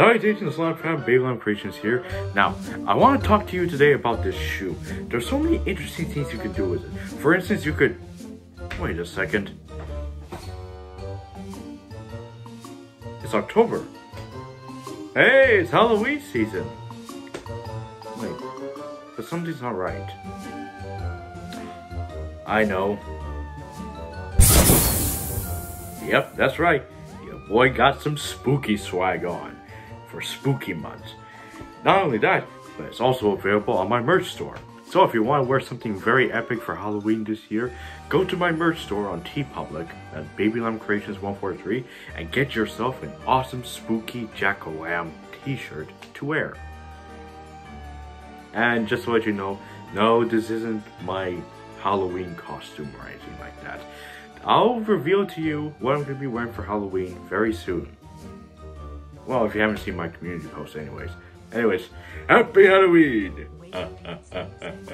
Salutations, Slime Fam, Baby Lamb Creations here. Now, I want to talk to you today about this shoe. There's so many interesting things you can do with it. For instance, you could... Wait a second. It's October. Hey, it's Halloween season. Wait, but something's not right. I know. Yep, that's right. Your boy got some spooky swag on for spooky months. Not only that, but it's also available on my merch store. So if you want to wear something very epic for Halloween this year, go to my merch store on TeePublic at Baby Lamb Creations 143 and get yourself an awesome spooky jack-o'-lamb t-shirt to wear. And just to let you know, no, this isn't my Halloween costume or anything like that. I'll reveal to you what I'm going to be wearing for Halloween very soon. Well, if you haven't seen my community post anyways. Anyways, happy Halloween! Uh, uh, uh.